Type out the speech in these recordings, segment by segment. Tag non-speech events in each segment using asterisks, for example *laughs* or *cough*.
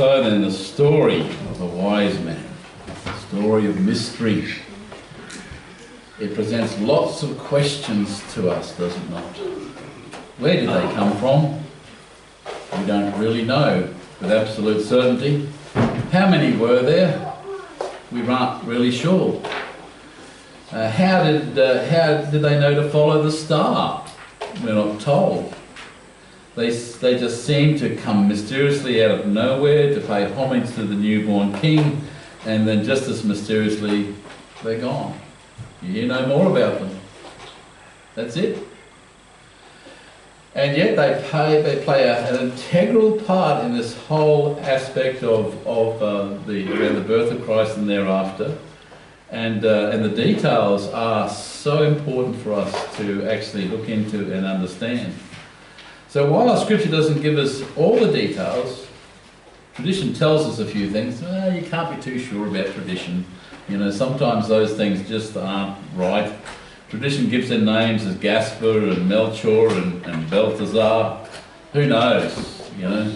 So then, the story of the wise man, the story of mystery, it presents lots of questions to us, does it not? Where did they come from? We don't really know with absolute certainty. How many were there? We aren't really sure. Uh, how did uh, how did they know to follow the star? We're not told. They, they just seem to come mysteriously out of nowhere to pay homage to the newborn king, and then just as mysteriously, they're gone. You hear no more about them. That's it. And yet they play, they play a, an integral part in this whole aspect of, of uh, the, the birth of Christ and thereafter. And, uh, and the details are so important for us to actually look into and understand. So while our scripture doesn't give us all the details, tradition tells us a few things. Well, you can't be too sure about tradition. You know, sometimes those things just aren't right. Tradition gives their names as Gaspar and Melchor and, and Belteshazzar. Who knows, you know?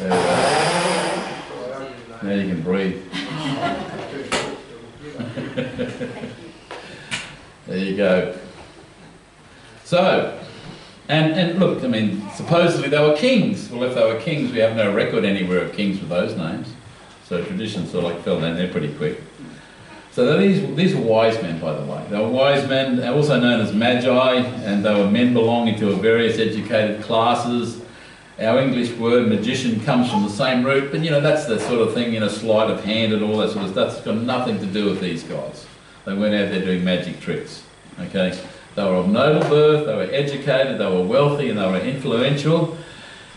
Uh, now you can breathe. *laughs* there you go. So, and, and look, I mean, supposedly they were kings. Well, if they were kings, we have no record anywhere of kings with those names. So tradition sort of like fell down there pretty quick. So these, these were wise men, by the way. They were wise men, also known as magi, and they were men belonging to various educated classes. Our English word magician comes from the same root, but you know, that's the sort of thing, you know, sleight of hand and all that sort of stuff. That's got nothing to do with these guys. They weren't out there doing magic tricks. Okay? They were of noble birth, they were educated, they were wealthy, and they were influential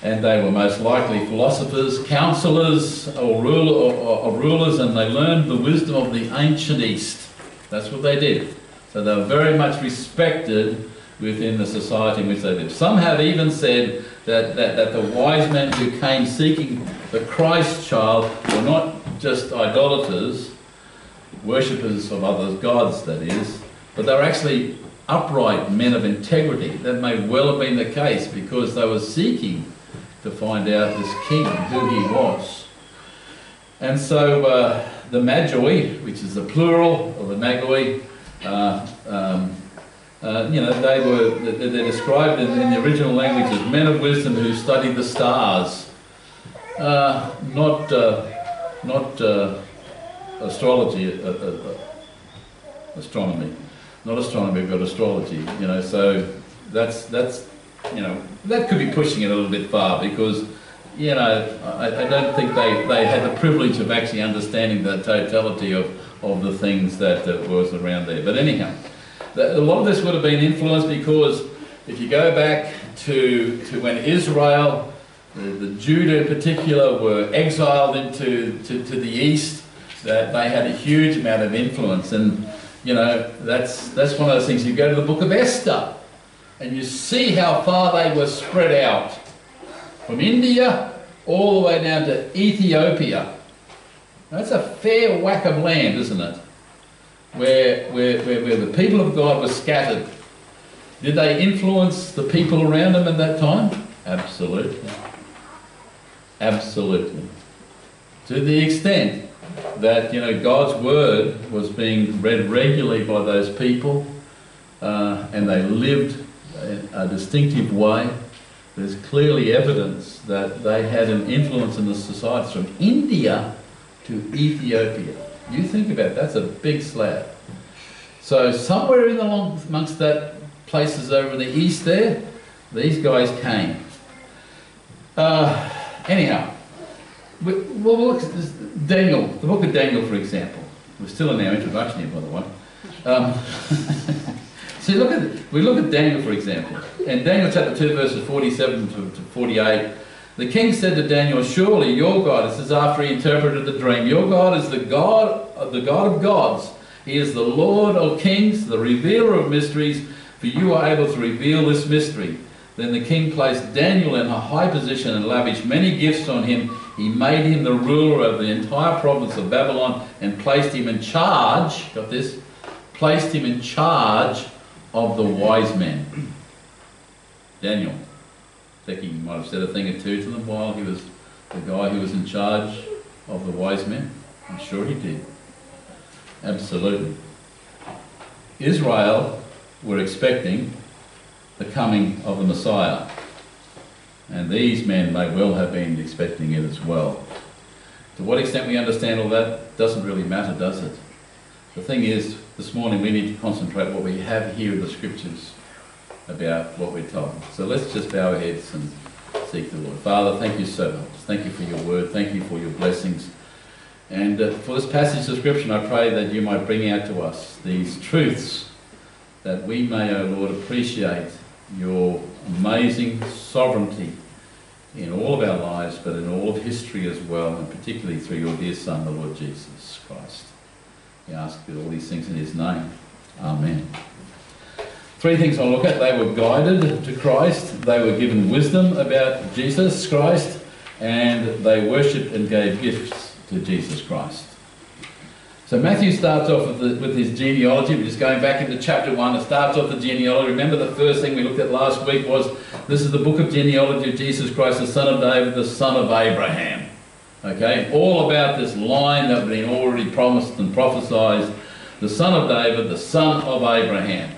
and they were most likely philosophers, counselors, or, ruler, or, or, rulers, and they learned the wisdom of the ancient East. That's what they did. So they were very much respected within the society in which they lived. Some have even said that, that, that the wise men who came seeking the Christ child were not just idolaters, worshippers of other gods, that is, but they were actually upright men of integrity. That may well have been the case because they were seeking to find out this king, who he was. And so uh, the Magi, which is the plural of the Magi, uh, um, uh, you know, they were they're described in, in, the original language as men of wisdom who studied the stars, uh, not uh, not uh, astrology, astronomy, not astronomy, but astrology. You know, so that's that's you know, that could be pushing it a little bit far because, you know, I, I don't think they, they had the privilege of actually understanding the totality of, of the things that was around there. But anyhow, a lot of this would have been influenced because if you go back to, to when Israel, the, the Judah in particular, were exiled into to, to the east, that they had a huge amount of influence. And, you know, that's, that's one of those things. You go to the book of Esther, and you see how far they were spread out from India all the way down to Ethiopia. That's a fair whack of land, isn't it? Where, where, where, where the people of God were scattered. Did they influence the people around them at that time? Absolutely. Absolutely. To the extent that, you know, God's word was being read regularly by those people uh, and they lived a distinctive way. There's clearly evidence that they had an influence in the society from India to Ethiopia. You think about it, that's a big slab. So somewhere in the long, amongst that places over in the east there, these guys came. Uh, anyhow, we'll look at Daniel, the book of Daniel, for example. We're still in our introduction here, by the way. Um, *laughs* See, look at we look at Daniel for example. In Daniel chapter two, verses forty-seven to, to forty-eight, the king said to Daniel, "Surely your God." This is after he interpreted the dream. Your God is the God, the God of gods. He is the Lord of kings, the revealer of mysteries. For you are able to reveal this mystery. Then the king placed Daniel in a high position and lavished many gifts on him. He made him the ruler of the entire province of Babylon and placed him in charge. Got this? Placed him in charge of the wise men. *clears throat* Daniel. think he might have said a thing or two to them while he was the guy who was in charge of the wise men. I'm sure he did. Absolutely. Israel were expecting the coming of the Messiah. And these men may well have been expecting it as well. To what extent we understand all that doesn't really matter, does it? The thing is, this morning we need to concentrate what we have here in the scriptures about what we're told. So let's just bow our heads and seek the Lord. Father, thank you so much. Thank you for your word. Thank you for your blessings. And uh, for this passage of scripture, I pray that you might bring out to us these truths that we may, O oh Lord, appreciate your amazing sovereignty in all of our lives, but in all of history as well, and particularly through your dear Son, the Lord Jesus Christ. We ask all these things in his name. Amen. Three things I'll look at. They were guided to Christ, they were given wisdom about Jesus Christ, and they worshipped and gave gifts to Jesus Christ. So Matthew starts off with, the, with his genealogy. We're just going back into chapter 1. It starts off the genealogy. Remember the first thing we looked at last week was this is the book of genealogy of Jesus Christ, the son of David, the son of Abraham. Okay? All about this line that had been already promised and prophesied. The son of David, the son of Abraham.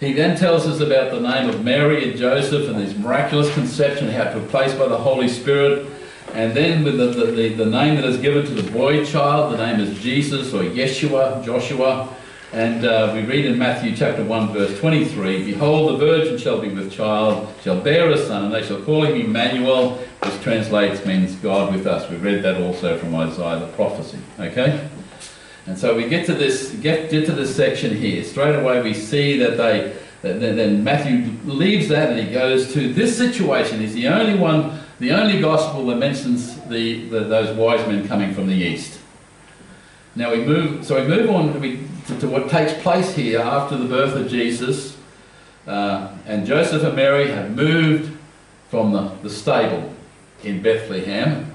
He then tells us about the name of Mary and Joseph and this miraculous conception, how it took place by the Holy Spirit. And then with the, the, the, name that is given to the boy child, the name is Jesus or Yeshua, Joshua. And uh, we read in Matthew chapter 1, verse 23 Behold, the virgin shall be with child, shall bear a son, and they shall call him Emmanuel, which translates means God with us. We read that also from Isaiah the prophecy. Okay? And so we get to this get, get to this section here. Straight away we see that they then, then Matthew leaves that and he goes to this situation. He's the only one the only gospel that mentions the, the, those wise men coming from the east. Now we move, so we move on to, to what takes place here after the birth of Jesus. Uh, and Joseph and Mary have moved from the, the stable in Bethlehem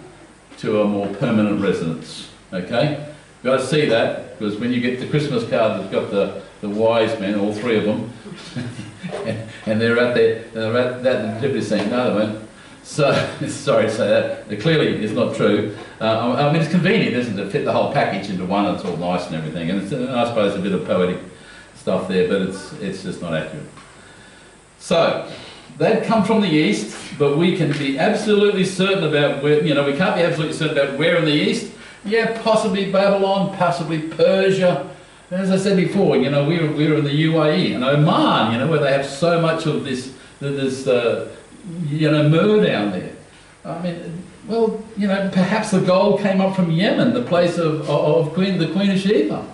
to a more permanent residence. Okay? You've got to see that because when you get the Christmas card that's got the, the wise men, all three of them, *laughs* and, they're out there, they're at that nativity scene. No, they won't. So, *laughs* sorry to say that. It clearly is not true. Uh, I mean, it's convenient, isn't it, to fit the whole package into one. It's all nice and everything. And it's, I suppose, a bit of poetic stuff there, but it's, it's just not accurate. So, they'd come from the east, but we can be absolutely certain about where, you know, we can't be absolutely certain about where in the east. Yeah, possibly Babylon, possibly Persia. As I said before, you know, we were, we were in the UAE and Oman, you know, where they have so much of this, this uh, you know, myrrh down there. I mean, well, you know, perhaps the gold came up from Yemen, the place of, of Queen, the Queen of Sheba.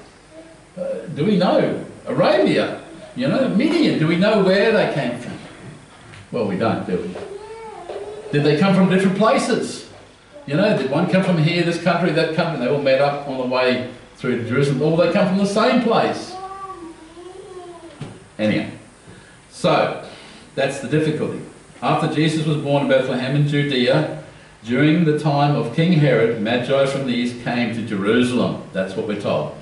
Uh, do we know? Arabia, you know, Midian, do we know where they came from? Well, we don't, do we? Did they come from different places? You know, did one come from here, this country, that country? They all met up on the way through to Jerusalem, or they come from the same place? Anyhow, so that's the difficulty. After Jesus was born in Bethlehem in Judea, during the time of King Herod, Magi from the east came to Jerusalem. That's what we're told.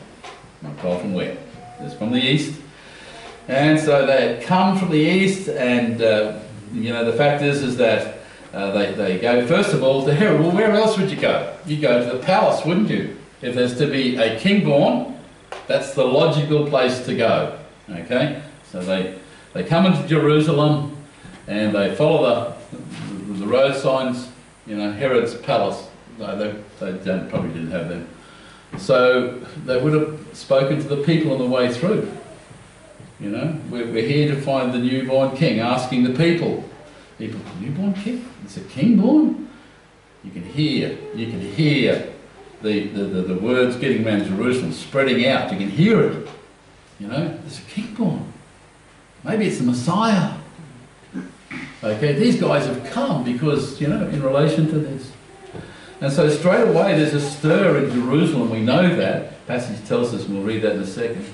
Not told from where. It's from the east. And so they had come from the east, and uh, you know the fact is is that uh, they, they go first of all to Herod. Well, where else would you go? You'd go to the palace, wouldn't you? If there's to be a king born, that's the logical place to go. Okay, so they they come into Jerusalem and they follow the, the road signs, you know, Herod's palace. No, they, they probably didn't have them. So they would have spoken to the people on the way through. You know, we're, we're here to find the newborn king, asking the people, people, newborn king? Is a king born? You can hear, you can hear the, the, the, the words getting around Jerusalem, spreading out. You can hear it. You know, there's a king born. Maybe it's the Messiah. Okay, these guys have come because, you know, in relation to this. And so straight away there's a stir in Jerusalem, we know that. Passage tells us, and we'll read that in a second.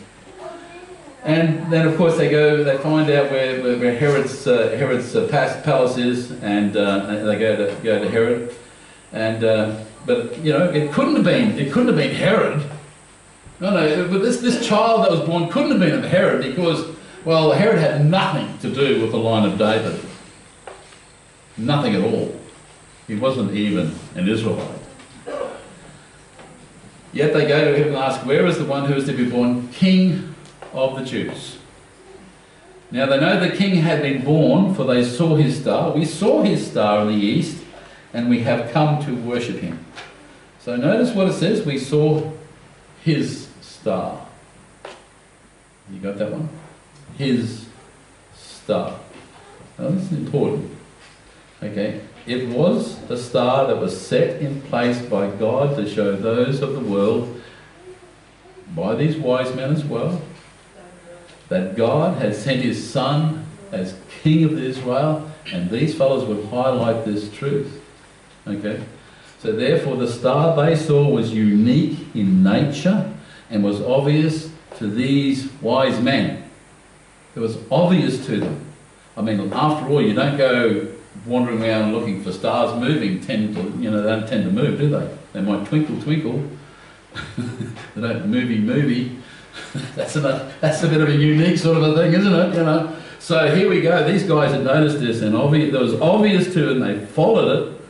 And then, of course, they go, they find out where, where, Herod's, uh, Herod's uh, palace is, and uh, they go to, go to Herod. And, uh, but, you know, it couldn't have been, it couldn't have been Herod. No, no, but this, this child that was born couldn't have been of Herod because, well, Herod had nothing to do with the line of David. Nothing at all. He wasn't even an Israelite. Yet they go to him and ask, Where is the one who is to be born king of the Jews? Now they know the king had been born, for they saw his star. We saw his star in the east, and we have come to worship him. So notice what it says we saw his star. You got that one? His star. Now this is important. Okay, it was the star that was set in place by God to show those of the world, by these wise men as well, that God had sent his son as king of Israel, and these fellows would highlight this truth. Okay? So therefore the star they saw was unique in nature and was obvious to these wise men. It was obvious to them. I mean, after all, you don't go wandering around looking for stars moving tend to, you know, they don't tend to move, do they? They might twinkle, twinkle. *laughs* they don't movie, movie. *laughs* that's, a, that's a bit of a unique sort of a thing, isn't it? You know. So here we go. These guys had noticed this, and obvious, it was obvious to them. They followed it,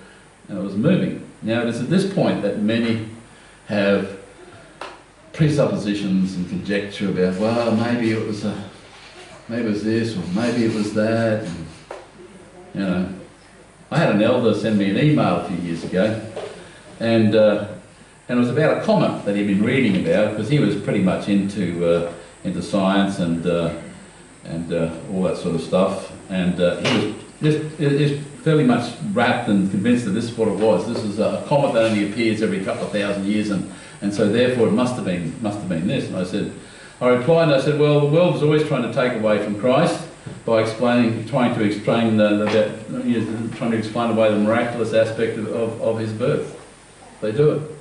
and it was moving. Now it is at this point that many have presuppositions and conjecture about, well, maybe it was a, maybe it was this, or maybe it was that. And, you know, I had an elder send me an email a few years ago, and uh, and it was about a comet that he'd been reading about because he was pretty much into uh, into science and uh, and uh, all that sort of stuff, and uh, he was just fairly much wrapped and convinced that this is what it was. This is a comet that only appears every couple of thousand years, and and so therefore it must have been must have been this. And I said, I replied and I said, well, the world is always trying to take away from Christ by explaining, trying to explain the, the, you know, trying to explain away the miraculous aspect of, of, of, his birth. They do it.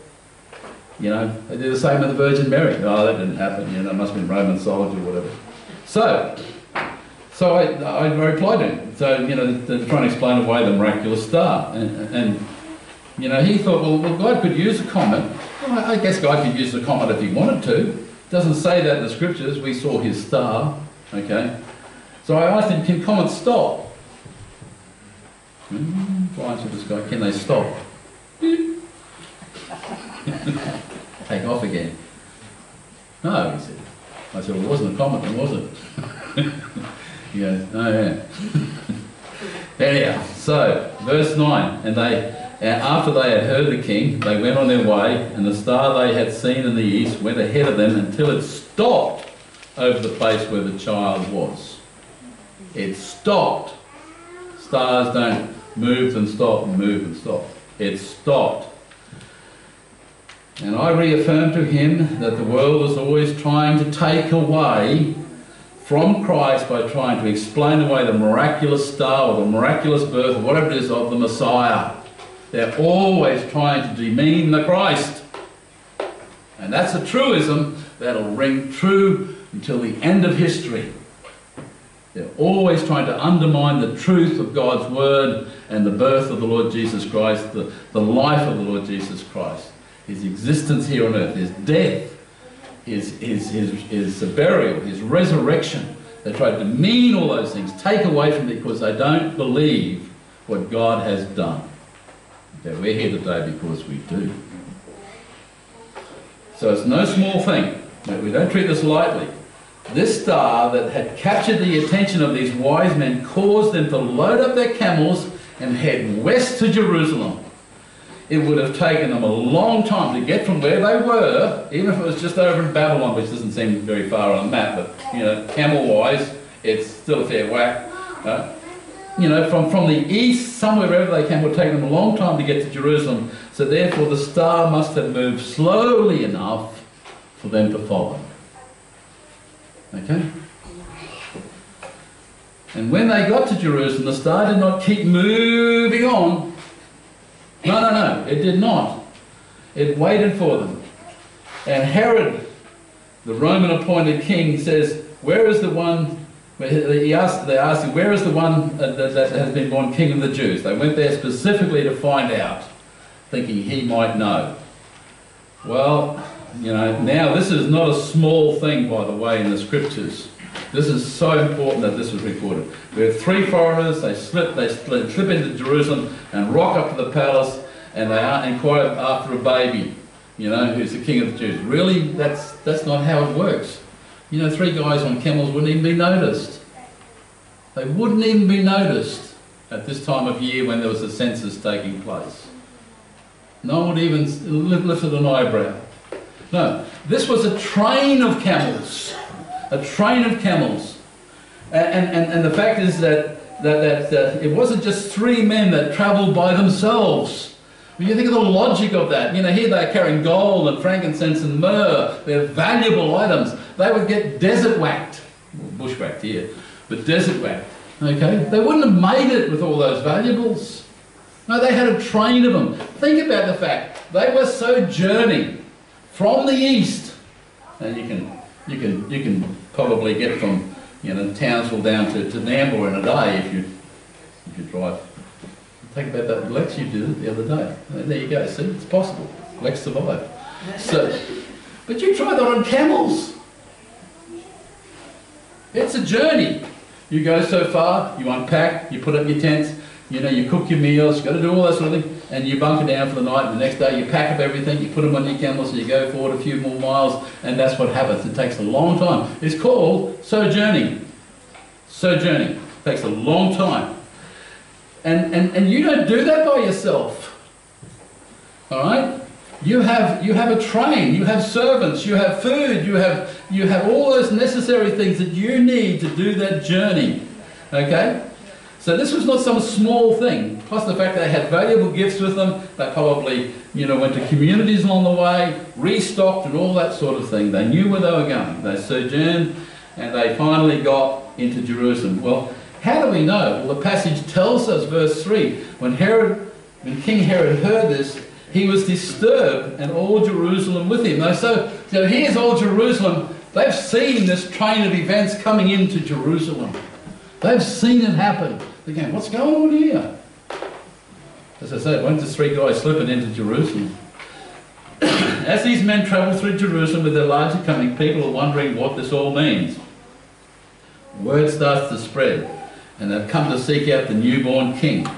You know, they do the same with the Virgin Mary. Oh, that didn't happen. You know, it must have been Roman soldiers or whatever. So, so I, I replied to him. So, you know, they're trying to explain away the miraculous star. And, and you know, he thought, well, well, God could use a comet. Well, I guess God could use a comet if he wanted to. It doesn't say that in the scriptures. We saw his star, okay? So I asked him, can comets stop? Hmm, I this guy, can they stop? *laughs* Take off again. No, he said. I said, well, it wasn't a comet then, was it? *laughs* he goes, oh yeah. *laughs* Anyhow, so, verse 9, and they, after they had heard the king, they went on their way, and the star they had seen in the east went ahead of them until it stopped over the place where the child was. It stopped. Stars don't move and stop and move and stop. It stopped. And I reaffirmed to him that the world is always trying to take away from Christ by trying to explain away the miraculous star or the miraculous birth or whatever it is of the Messiah. They're always trying to demean the Christ. And that's a truism that'll ring true until the end of history. They're always trying to undermine the truth of God's word and the birth of the Lord Jesus Christ, the, the life of the Lord Jesus Christ, his existence here on earth, his death, his, his, his, his burial, his resurrection. They try to demean all those things, take away from it because they don't believe what God has done. Okay, we're here today because we do. So it's no small thing. We don't treat this lightly. This star that had captured the attention of these wise men caused them to load up their camels and head west to Jerusalem. It would have taken them a long time to get from where they were, even if it was just over in Babylon, which doesn't seem very far on the map, but you know, camel-wise, it's still a fair whack. Uh, you know, from, from the east, somewhere wherever they came, would take them a long time to get to Jerusalem. So therefore, the star must have moved slowly enough for them to follow. Okay? And when they got to Jerusalem, the star did not keep moving on. No, no, no, it did not. It waited for them. And Herod, the Roman appointed king, says, Where is the one? He asked, they asked him, Where is the one uh, that, that has been born king of the Jews? They went there specifically to find out, thinking he might know. Well, you know, now this is not a small thing, by the way, in the scriptures. This is so important that this was recorded. We have three foreigners, they slip, they slip, slip into Jerusalem and rock up to the palace and they inquire after a baby, you know, who's the king of the Jews. Really, that's, that's not how it works. You know, three guys on camels wouldn't even be noticed. They wouldn't even be noticed at this time of year when there was a census taking place. No one would even lifted an eyebrow. No, this was a train of camels. A train of camels. And, and, and the fact is that, that, that it wasn't just three men that travelled by themselves. When you think of the logic of that, you know, here they're carrying gold and frankincense and myrrh, they're valuable items. They would get desert whacked, bushwhacked here, but desert whacked. Okay? They wouldn't have made it with all those valuables. No, they had a train of them. Think about the fact they were sojourning from the east, and you can you can you can probably get from you know Townsville down to, to Nambour in a day if you if you drive. Think about that Lex you did it the other day. There you go. See, it's possible. Lex survived. So, but you try that on camels. It's a journey. You go so far, you unpack, you put up your tents, you know, you cook your meals, you've got to do all that sort of thing, and you bunker down for the night, and the next day you pack up everything, you put them on your camels, and you go forward a few more miles, and that's what happens. It takes a long time. It's called sojourning. Sojourning. It takes a long time. And, and, and you don't do that by yourself. All right? You have, you have a train, you have servants, you have food, you have, you have all those necessary things that you need to do that journey. Okay? So this was not some small thing. Plus the fact they had valuable gifts with them. They probably, you know, went to communities along the way, restocked and all that sort of thing. They knew where they were going. They sojourned and they finally got into Jerusalem. Well, how do we know? Well, the passage tells us, verse 3, when Herod, when King Herod heard this, he was disturbed and all Jerusalem with him. So, so here's all Jerusalem. They've seen this train of events coming into Jerusalem. They've seen it happen. They're what's going on here? As I said, went to three guys slipping into Jerusalem. *coughs* As these men travel through Jerusalem with their larger coming, people are wondering what this all means. Word starts to spread, and they've come to seek out the newborn king.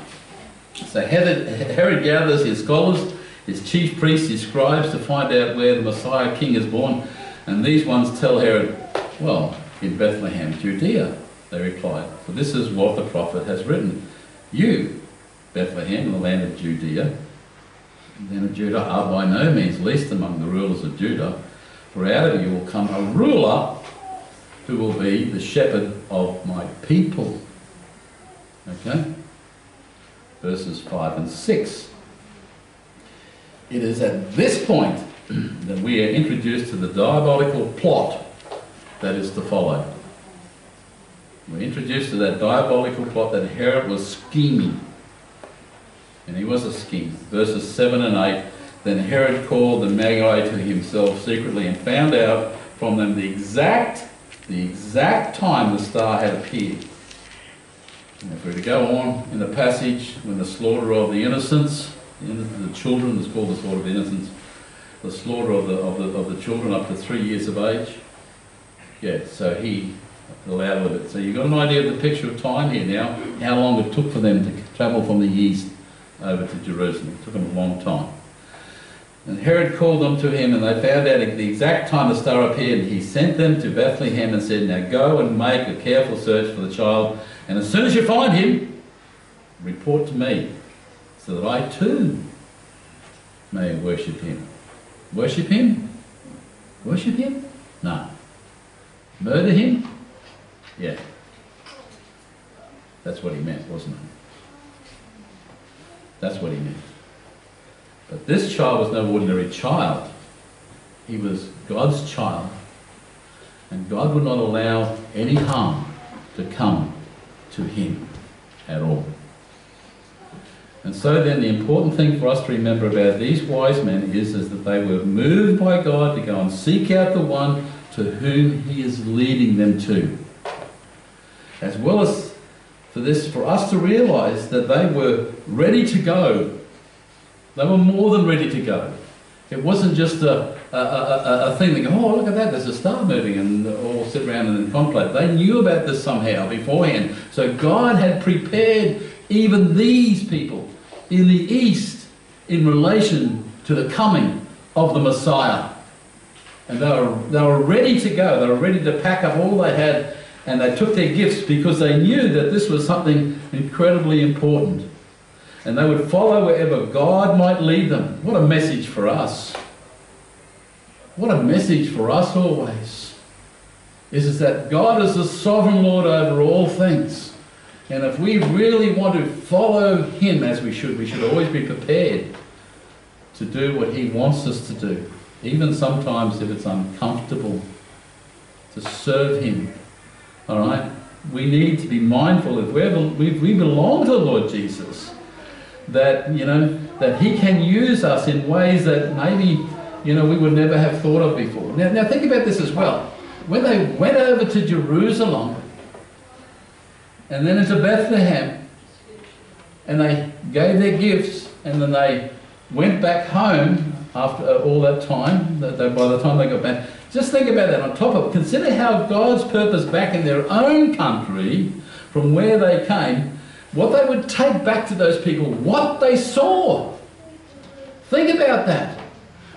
So Herod gathers his scholars, his chief priests, his scribes to find out where the Messiah king is born. And these ones tell Herod, well, in Bethlehem, Judea. They replied, For this is what the prophet has written. You, Bethlehem, the land of Judea, then of Judah, are by no means least among the rulers of Judah, for out of you will come a ruler who will be the shepherd of my people. Okay? Verses 5 and 6. It is at this point *clears throat* that we are introduced to the diabolical plot that is to follow. We're introduced to that diabolical plot that Herod was scheming. And he was a schemer. Verses 7 and 8. Then Herod called the Magi to himself secretly and found out from them the exact, the exact time the star had appeared. And if we're to go on in the passage, when the slaughter of the innocents, the children is called the slaughter of the innocents, the slaughter of the, of the, of the children up to three years of age. Yeah, so he allowed with it. So you've got an idea of the picture of time here now, how long it took for them to travel from the east over to Jerusalem. It took them a long time. And Herod called them to him, and they found out the exact time the star appeared. He sent them to Bethlehem and said, Now go and make a careful search for the child, and as soon as you find him, report to me, so that I too may worship him. Worship him? Worship him? No. Murder him? Yeah. That's what he meant, wasn't it? That's what he meant. But this child was no ordinary child. He was God's child. And God would not allow any harm to come to him at all. And so then the important thing for us to remember about these wise men is, is that they were moved by God to go and seek out the one to whom he is leading them to as well as for this, for us to realize that they were ready to go. They were more than ready to go. It wasn't just a, a, a, a, thing. Go, oh, look at that, there's a star moving, and all sit around and contemplate. They knew about this somehow beforehand. So God had prepared even these people in the east in relation to the coming of the Messiah. And they were, they were ready to go. They were ready to pack up all they had and they took their gifts because they knew that this was something incredibly important. And they would follow wherever God might lead them. What a message for us. What a message for us always. Is, is that God is the sovereign Lord over all things. And if we really want to follow Him as we should, we should always be prepared to do what He wants us to do, even sometimes if it's uncomfortable, to serve Him all right? We need to be mindful if we we belong to the Lord Jesus, that, you know, that He can use us in ways that maybe, you know, we would never have thought of before. Now, now think about this as well. When they went over to Jerusalem and then into Bethlehem, and they gave their gifts, and then they went back home after uh, all that time, that by the time they got back, just think about that on top of Consider how God's purpose back in their own country, from where they came, what they would take back to those people, what they saw. Think about that.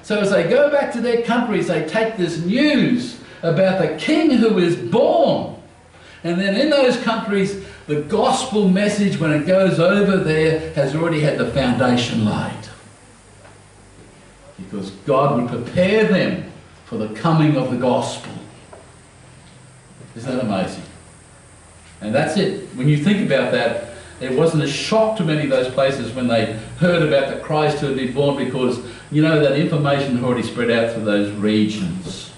So as they go back to their countries, they take this news about the king who is born. And then in those countries, the gospel message, when it goes over there, has already had the foundation laid. Because God would prepare them for the coming of the gospel. Isn't that amazing? And that's it. When you think about that, it wasn't a shock to many of those places when they heard about the Christ who had been born because, you know, that information had already spread out through those regions.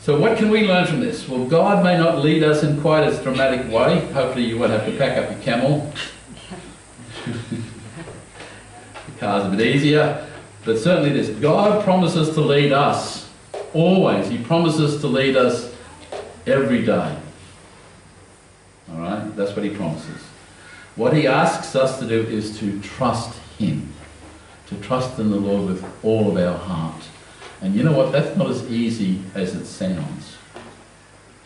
So what can we learn from this? Well, God may not lead us in quite as dramatic way. Hopefully you won't have to pack up your camel. *laughs* the car's a bit easier. But certainly this, God promises to lead us always. He promises to lead us every day. All right? That's what he promises. What he asks us to do is to trust him. To trust in the Lord with all of our heart. And you know what? That's not as easy as it sounds.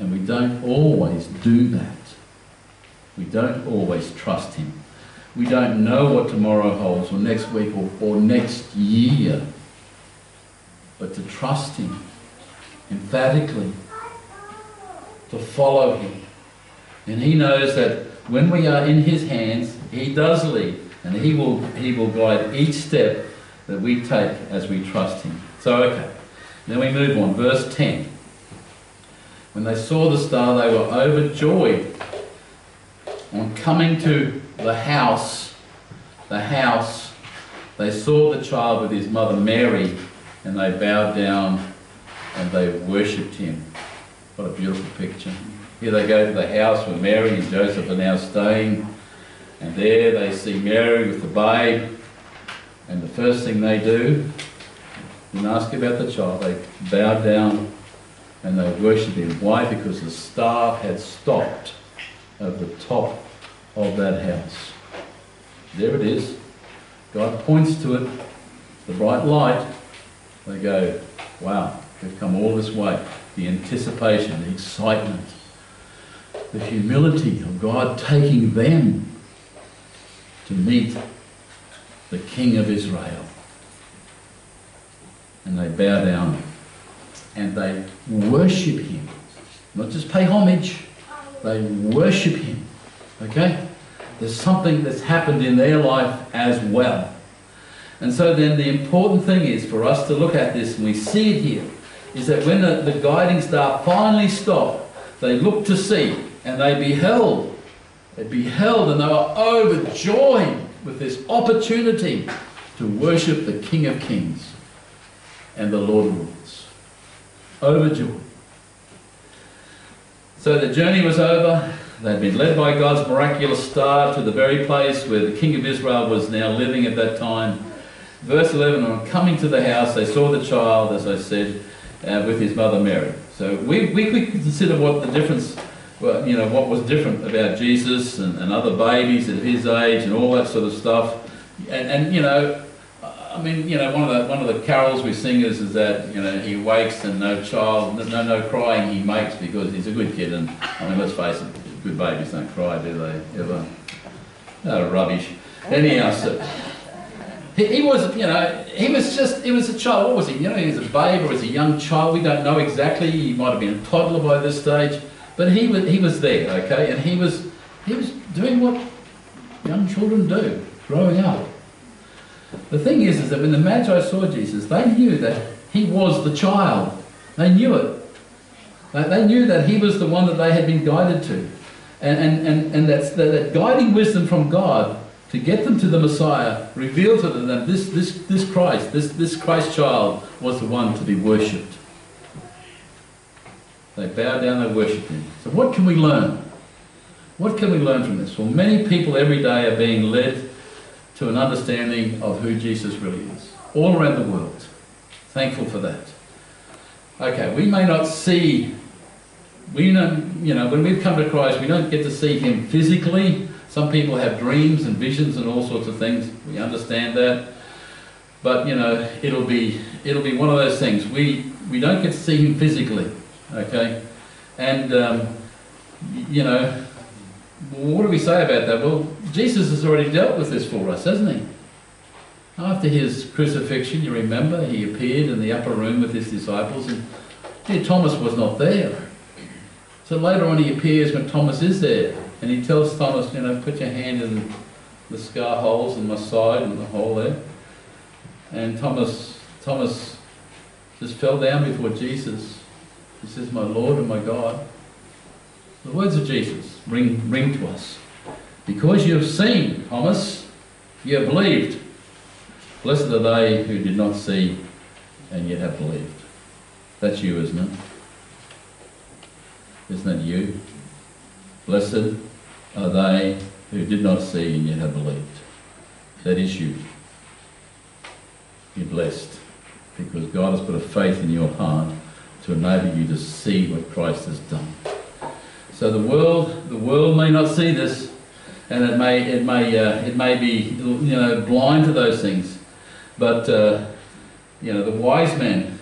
And we don't always do that. We don't always trust him. We don't know what tomorrow holds, or next week, or, or next year. But to trust Him emphatically, to follow Him. And He knows that when we are in His hands, He does lead, and He will, he will guide each step that we take as we trust Him. So, okay. Then we move on. Verse 10. When they saw the star, they were overjoyed. On coming to the house, the house, they saw the child with his mother Mary, and they bowed down and they worshipped him. What a beautiful picture. Here they go to the house where Mary and Joseph are now staying, and there they see Mary with the babe, and the first thing they do, and ask about the child, they bow down and they worship him. Why? Because the star had stopped at the top of that house. There it is. God points to it, the bright light. They go, wow, they've come all this way. The anticipation, the excitement, the humility of God taking them to meet the King of Israel. And they bow down and they worship him. Not just pay homage, they worship him. Okay? There's something that's happened in their life as well. And so then the important thing is for us to look at this, and we see it here, is that when the, the guiding star finally stopped, they looked to see, and they beheld. They beheld, and they were overjoyed with this opportunity to worship the King of Kings and the Lord of Lords. Overjoyed. So the journey was over. They'd been led by God's miraculous star to the very place where the king of Israel was now living at that time. Verse 11, on coming to the house, they saw the child, as I said, uh, with his mother Mary. So we, we could consider what the difference, well, you know, what was different about Jesus and, and other babies at his age and all that sort of stuff. And, and you know, I mean, you know, one of the one of the carols we sing is, is that you know he wakes and no child, no no crying he makes because he's a good kid. And I mean, let's face it, good babies don't cry, do they? Ever? No rubbish. Anyhow, so he, he was, you know, he was just, he was a child. What was he? You know, he was a babe or he was a young child. We don't know exactly. He might have been a toddler by this stage, but he was he was there, okay, and he was he was doing what young children do, growing up. The thing is, is that when the Magi saw Jesus, they knew that he was the child. They knew it. They knew that he was the one that they had been guided to. And, and, and, that's, that, that guiding wisdom from God to get them to the Messiah revealed to them that this, this, this Christ, this, this Christ child was the one to be worshipped. They bow down, they worship him. So what can we learn? What can we learn from this? Well, many people every day are being led to an understanding of who Jesus really is, all around the world. Thankful for that. Okay, we may not see, we know, you know, when we've come to Christ, we don't get to see Him physically. Some people have dreams and visions and all sorts of things. We understand that, but you know, it'll be it'll be one of those things. We we don't get to see Him physically, okay, and um, you know, what do we say about that? Well, Jesus has already dealt with this for us, hasn't he? After his crucifixion, you remember, he appeared in the upper room with his disciples, and dear Thomas was not there. So later on, he appears when Thomas is there, and he tells Thomas, you know, put your hand in the scar holes in my side and the hole there. And Thomas, Thomas just fell down before Jesus. He says, My Lord and my God. The words of Jesus ring, ring to us. Because you have seen, Thomas, you have believed. Blessed are they who did not see and yet have believed. That's you, isn't it? Isn't that you? Blessed are they who did not see and yet have believed. That is you. You're blessed because God has put a faith in your heart to enable you to see what Christ has done. So the world, the world may not see this, and it may, it may, uh, it may be, you know, blind to those things. But uh, you know, the wise men,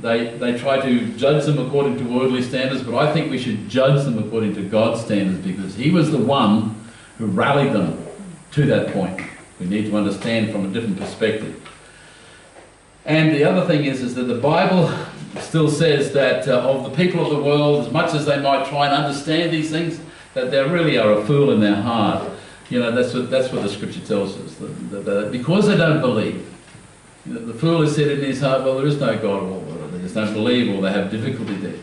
they they try to judge them according to worldly standards, but I think we should judge them according to God's standards because He was the one who rallied them to that point. We need to understand from a different perspective. And the other thing is, is that the Bible still says that uh, of the people of the world, as much as they might try and understand these things, that they really are a fool in their heart. You know, that's what, that's what the scripture tells us. That, that, that because they don't believe, you know, the fool has said in his heart, well, there is no God, or they believe, or they have difficulty there.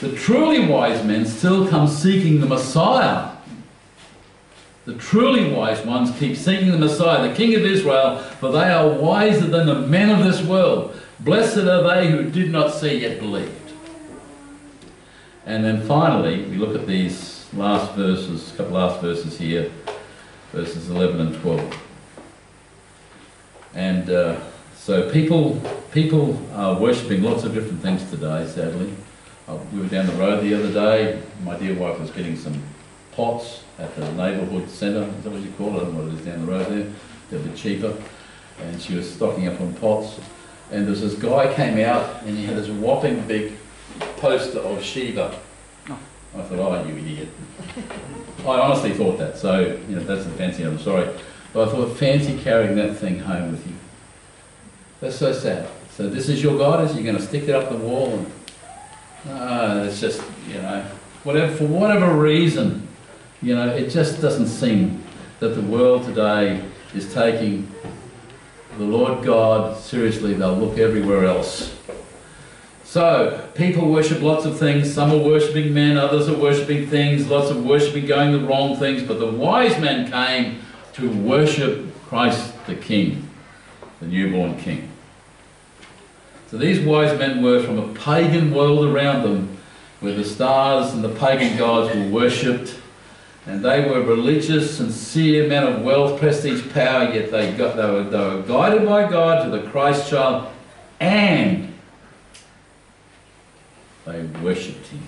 The truly wise men still come seeking the Messiah. The truly wise ones keep seeking the Messiah, the King of Israel, for they are wiser than the men of this world. Blessed are they who did not see yet believed. And then finally, we look at these last verses, a couple last verses here, verses 11 and 12. And uh, so people, people are worshipping lots of different things today, sadly. Uh, we were down the road the other day. My dear wife was getting some pots at the neighbourhood centre. Is that what you call it? I don't know what it is down the road there. They're a bit cheaper. And she was stocking up on pots and there was this guy came out and he had this whopping big poster of Shiva. Oh. I thought, oh, you idiot. I honestly thought that. So, you know, that's the fancy, I'm sorry. But I thought, fancy carrying that thing home with you. That's so sad. So this is your goddess, you're going to stick it up the wall and, uh, it's just, you know, whatever, for whatever reason, you know, it just doesn't seem that the world today is taking the Lord God, seriously, they'll look everywhere else. So, people worship lots of things. Some are worshipping men, others are worshipping things, lots of worshipping going the wrong things. But the wise men came to worship Christ the King, the newborn King. So these wise men were from a pagan world around them, where the stars and the pagan gods were worshipped and they were religious, sincere men of wealth, prestige, power, yet they, got, they, were, they were guided by God to the Christ child and they worshipped him.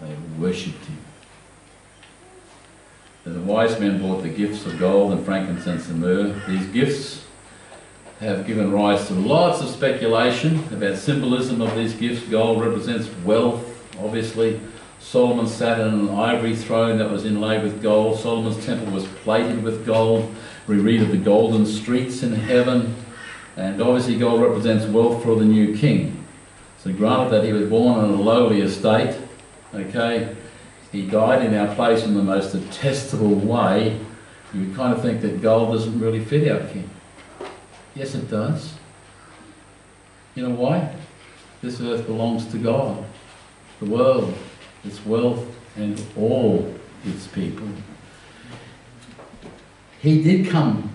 They worshipped him. And the wise men brought the gifts of gold and frankincense and myrrh. These gifts have given rise to lots of speculation about symbolism of these gifts. Gold represents wealth, obviously. Solomon sat on an ivory throne that was inlaid with gold. Solomon's temple was plated with gold. We read of the golden streets in heaven. And obviously, gold represents wealth for the new king. So, granted that he was born on a lowly estate, okay, he died in our place in the most detestable way. You would kind of think that gold doesn't really fit our king. Yes, it does. You know why? This earth belongs to God, the world, its wealth, and all its people. He did come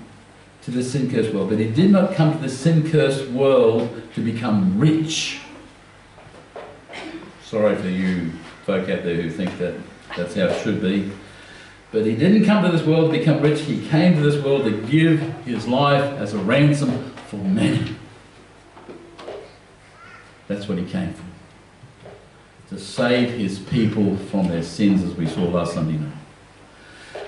to the sin cursed world, but he did not come to the sin cursed world to become rich. Sorry for you folk out there who think that that's how it should be. But he didn't come to this world to become rich, he came to this world to give his life as a ransom for many. That's what he came for. To save his people from their sins, as we saw last Sunday night.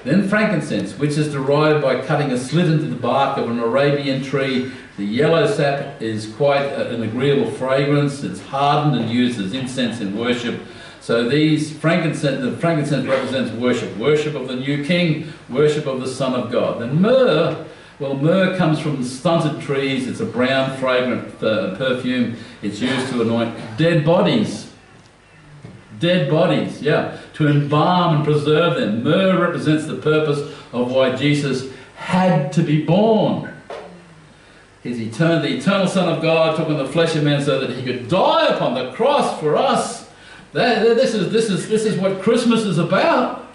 Then frankincense, which is derived by cutting a slit into the bark of an Arabian tree. The yellow sap is quite an agreeable fragrance. It's hardened and used as incense in worship so these frankincense, the frankincense represents worship, worship of the new king, worship of the Son of God. And myrrh, well, myrrh comes from stunted trees. It's a brown, fragrant uh, perfume. It's used to anoint dead bodies. Dead bodies, yeah, to embalm and preserve them. Myrrh represents the purpose of why Jesus had to be born. His eternal, the eternal Son of God took on the flesh of man so that he could die upon the cross for us this, is, this, is, this is what Christmas is about.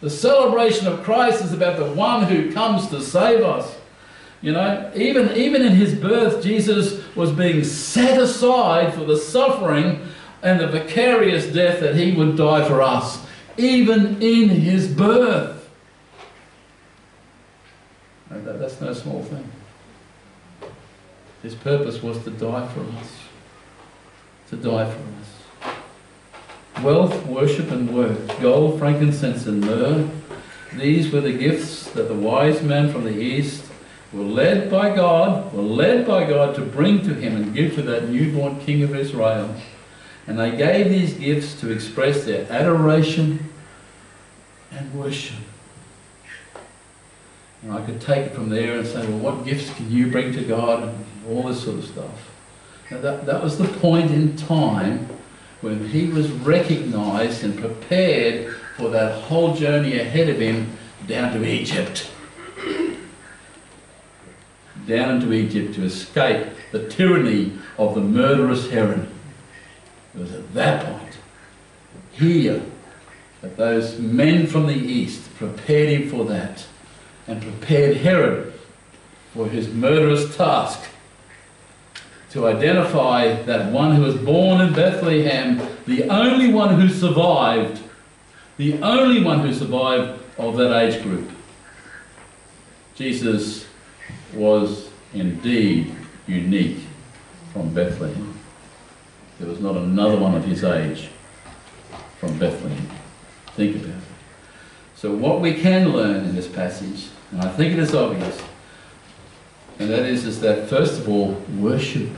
The celebration of Christ is about the one who comes to save us. You know, even, even in his birth, Jesus was being set aside for the suffering and the vicarious death that he would die for us, even in his birth. That, that's no small thing. His purpose was to die for us. To die for us wealth, worship, and work, gold, frankincense, and myrrh. These were the gifts that the wise men from the east were led by God, were led by God to bring to him and give to that newborn king of Israel. And they gave these gifts to express their adoration and worship. And I could take it from there and say, well, what gifts can you bring to God? And all this sort of stuff. Now that, that was the point in time when he was recognized and prepared for that whole journey ahead of him down to Egypt. Down into Egypt to escape the tyranny of the murderous Herod. It was at that point, here, that those men from the east prepared him for that and prepared Herod for his murderous task to identify that one who was born in Bethlehem, the only one who survived, the only one who survived of that age group. Jesus was indeed unique from Bethlehem. There was not another one of his age from Bethlehem. Think about it. So, what we can learn in this passage, and I think it is obvious, and that is, is that first of all, worship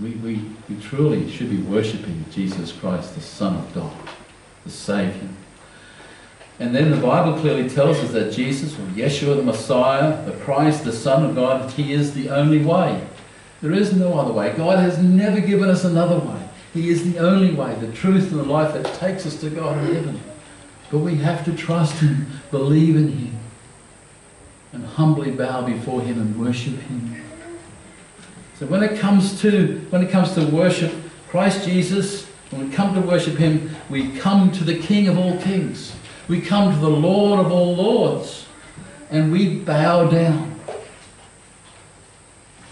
we, we, we truly should be worshipping Jesus Christ, the Son of God, the Saviour. And then the Bible clearly tells us that Jesus, or Yeshua the Messiah, the Christ, the Son of God, He is the only way. There is no other way. God has never given us another way. He is the only way, the truth and the life that takes us to God in heaven. But we have to trust Him, believe in Him, and humbly bow before Him and worship Him. So when it comes to when it comes to worship Christ Jesus, when we come to worship Him, we come to the King of all kings. We come to the Lord of all lords. And we bow down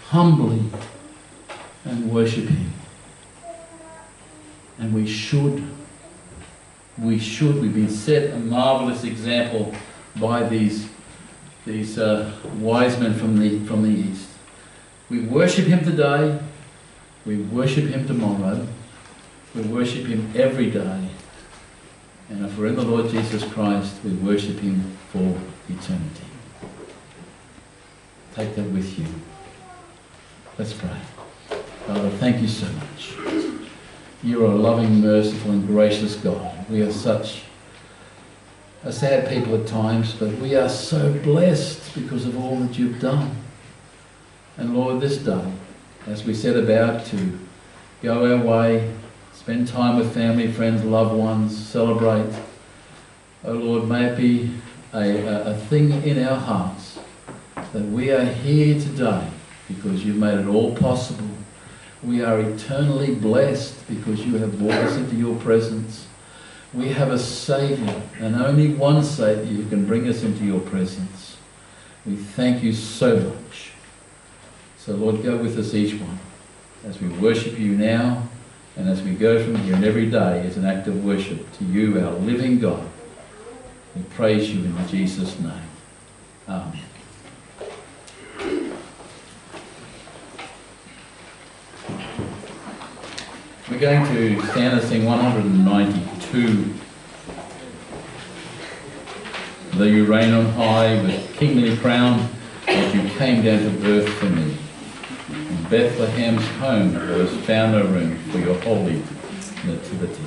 humbly and worship Him. And we should. We should. We've been set a marvelous example by these, these uh, wise men from the, from the East. We worship Him today. We worship Him tomorrow. We worship Him every day. And if we're in the Lord Jesus Christ, we worship Him for eternity. take that with you. Let's pray. Father, thank you so much. You are a loving, merciful, and gracious God. We are such a sad people at times, but we are so blessed because of all that you've done. And Lord, this day, as we set about to go our way, spend time with family, friends, loved ones, celebrate, oh Lord, may it be a, a, thing in our hearts that we are here today because you've made it all possible. We are eternally blessed because you have brought us into your presence. We have a Saviour, and only one Saviour who can bring us into your presence. We thank you so much. So, Lord, go with us each one as we worship you now and as we go from here and every day as an act of worship to you, our living God. We praise you in Jesus' name. Amen. We're going to stand and sing 192. Though you reign on high with kingly crown, as you came down to earth for me. Bethlehem's home was found no room for your holy nativity.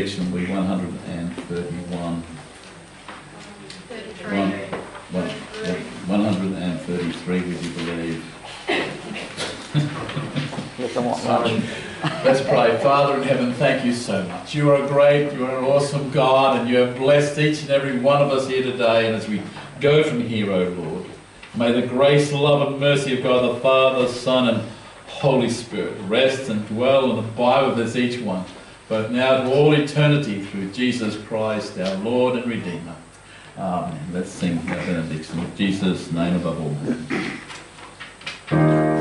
Our benediction will be 131. One, one, one, 133, would you believe? Let's pray. Father in heaven, thank you so much. You are a great, you are an awesome God, and you have blessed each and every one of us here today. And as we go from here, O Lord, may the grace, love, and mercy of God the Father, Son, and Holy Spirit rest and dwell and abide with us each one, but now to all eternity through Jesus Christ, our Lord and Redeemer. Amen. Let's sing our benediction with Jesus' name above all.